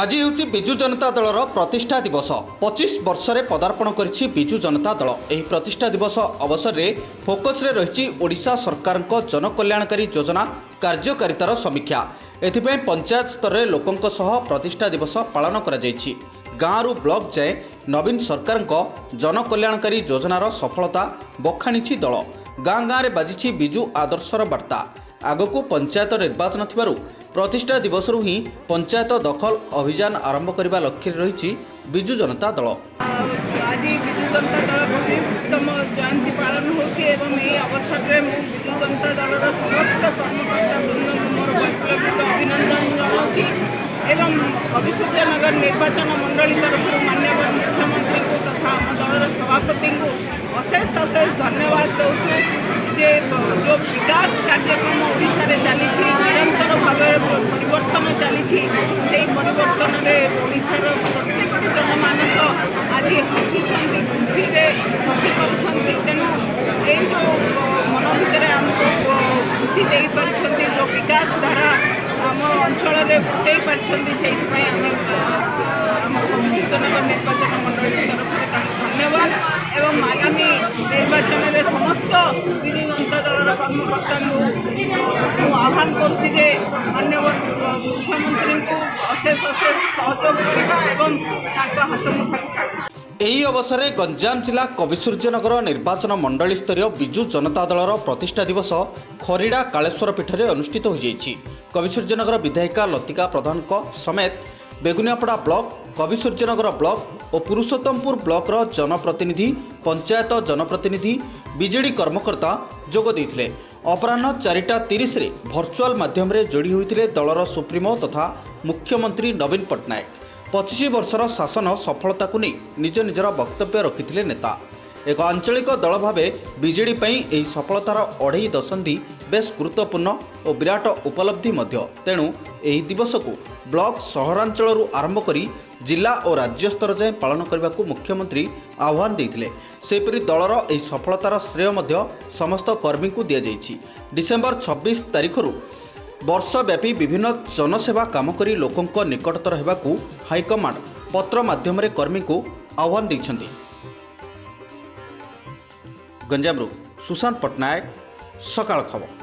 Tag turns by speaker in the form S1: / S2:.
S1: ଆଜି ହେଉଛି ବିଜୁ ଜନତା ଦଳର ପ୍ରତିଷ୍ଠା ଦିବସ। ପଚିଶ ବର୍ଷରେ ପଦାର୍ପଣ କରିଛି ବିଜୁ ଜନତା ଦଳ। ଏହି ପ୍ରତିଷ୍ଠା ଦିବସ ଅବସରରେ ଫୋକସ୍ରେ ରହିଛି ଓଡ଼ିଶା ସରକାରଙ୍କ ଜନକଲ୍ୟାଣକାରୀ ଯୋଜନା କାର୍ଯ୍ୟକାରିତାର ସମୀକ୍ଷା। ଏଥିପାଇଁ ପଞ୍ଚାୟତ ସ୍ତରରେ ଲୋକଙ୍କ ସହ ପ୍ରତିଷ୍ଠା ଦିବସ ପାଳନ କରାଯାଇଛି। ଗାଁରୁ ବ୍ଲକ ଯାଏଁ ନବୀନ ସରକାରଙ୍କ ଜନକଲ୍ୟାଣକାରୀ ଯୋଜନାର ସଫଳତା ବଖାଣିଛି ଦଳ। ଗାଁ ଗାଁରେ ବାଜିଛି ବିଜୁ ଆଦର୍ଶର ବାର୍ତ୍ତା। ଆଗକୁ ପଞ୍ଚାୟତ ନିର୍ବାଚନ ଥିବାରୁ ପ୍ରତିଷ୍ଠା ଦିବସରୁ ହିଁ ପଞ୍ଚାୟତ ଦଖଲ ଅଭିଯାନ ଆରମ୍ଭ କରିବା ଲକ୍ଷ୍ୟରେ ରହିଛି ବିଜୁ ଜନତା ଦଳ।
S2: ଆଜି ବିଜୁ ଜନତା ଦଳ ପଚିଶତମ ଜୟନ୍ତୀ ପାଳନ ହେଉଛି ଏବଂ ଏହି ଅବସରରେ ମୁଁ ବିଜୁ ଜନତା ଦଳର ଅଭିସୂର୍ଯ୍ୟନଗର ନିର୍ବାଚନ ମଣ୍ଡଳୀ ତରଫରୁ ମାନ୍ୟବର ମୁଖ୍ୟମନ୍ତ୍ରୀଙ୍କୁ ତଥା ଆମ ଦଳର ସଭାପତିଙ୍କୁ ଅଶେଷ ଅଶେଷ ଧନ୍ୟବାଦ ଦେଉଛୁ ଯେ ଯେଉଁ ବିକାଶ କାର୍ଯ୍ୟକ୍ରମ ଓଡ଼ିଶାରେ ଚାଲିଛି ନିରନ୍ତର ଭାବରେ ପରିବର୍ତ୍ତନ ଚାଲିଛି ସେହି ପରିବର୍ତ୍ତନରେ ଓଡ଼ିଶାର ପ୍ରତ୍ୟେକଟି ଜନମାନସ ଆଜି ହସୁଛନ୍ତି ଖୁସିରେ ହସି ପାରୁଛନ୍ତି ତେଣୁ ଏଇ ଯେଉଁ ମନ ଭିତରେ ଆମକୁ ଖୁସି ଦେଇପାରିଛନ୍ତି ଯେଉଁ ବିକାଶ ଧାରା ଆମ ଅଞ୍ଚଳରେ ଫୁଟେଇ ପାରିଛନ୍ତି ସେଇଥିପାଇଁ ଆମେ ଆମ ଧନ୍ୟବାଦ ଏବଂ
S1: ଏହି ଅବସରରେ ଗଞ୍ଜାମ ଜିଲ୍ଲା କବିସୂର୍ଯ୍ୟନଗର ନିର୍ବାଚନ ମଣ୍ଡଳୀ ସ୍ତରୀୟ ବିଜୁ ଜନତା ଦଳର ପ୍ରତିଷ୍ଠା ଦିବସ ଖରିଡ଼ା କାଳେଶ୍ୱର ପୀଠରେ ଅନୁଷ୍ଠିତ ହୋଇଯାଇଛି। କବିସୂର୍ଯ୍ୟନଗର ବିଧାୟିକା ଲତିକା ପ୍ରଧାନଙ୍କ ସମେତ ବେଗୁନିଆପଡ଼ା ବ୍ଲକ କବିସୂର୍ଯ୍ୟନଗର ବ୍ଲକ ଓ ପୁରୁଷୋତ୍ତମପୁର ବ୍ଲକର ଜନପ୍ରତିନିଧି ପଞ୍ଚାୟତ ଜନପ୍ରତିନିଧି ବିଜେଡି କର୍ମକର୍ତ୍ତା ଯୋଗ ଦେଇଥିଲେ। ଅପରାହ୍ନ ଚାରିଟା ତିରିଶରେ ଭର୍ଚୁଆଲ ମାଧ୍ୟମରେ ଯୋଡ଼ି ହୋଇଥିଲେ ଦଳର ସୁପ୍ରିମୋ ତଥା ମୁଖ୍ୟମନ୍ତ୍ରୀ ନବୀନ ପଟ୍ଟନାୟକ। ପଚିଶ ବର୍ଷର ଶାସନ ସଫଳତାକୁ ନେଇ ନିଜ ନିଜର ବକ୍ତବ୍ୟ ରଖିଥିଲେ ନେତା। ଏକ ଆଞ୍ଚଳିକ ଦଳ ଭାବେ ବିଜେଡି ପାଇଁ ଏହି ସଫଳତାର ଅଢ଼େଇ ଦଶନ୍ଧି ବେଶ୍ ଗୁରୁତ୍ୱପୂର୍ଣ୍ଣ ଓ ବିରାଟ ଉପଲବ୍ଧି ମଧ୍ୟ। ତେଣୁ ଏହି ଦିବସକୁ ବ୍ଲକ ସହରାଞ୍ଚଳରୁ ଆରମ୍ଭ କରି ଜିଲ୍ଲା ଓ ରାଜ୍ୟ ସ୍ତର ଯାଏଁ ପାଳନ କରିବାକୁ ମୁଖ୍ୟମନ୍ତ୍ରୀ ଆହ୍ୱାନ ଦେଇଥିଲେ। ସେହିପରି ଦଳର ଏହି ସଫଳତାର ଶ୍ରେୟ ମଧ୍ୟ ସମସ୍ତ କର୍ମୀଙ୍କୁ ଦିଆଯାଇଛି। ଡିସେମ୍ବର ଛବିଶ ତାରିଖରୁ ବର୍ଷବ୍ୟାପୀ ବିଭିନ୍ନ ଜନସେବା କାମ କରି ଲୋକଙ୍କ ନିକଟତର ହେବାକୁ ହାଇକମାଣ୍ଡ ପତ୍ର ମାଧ୍ୟମରେ କର୍ମୀଙ୍କୁ ଆହ୍ୱାନ ଦେଇଛନ୍ତି। ଗଞ୍ଜାମରୁ ସୁଶାନ୍ତ ପଟ୍ଟନାୟକ ସକାଳ ଖବର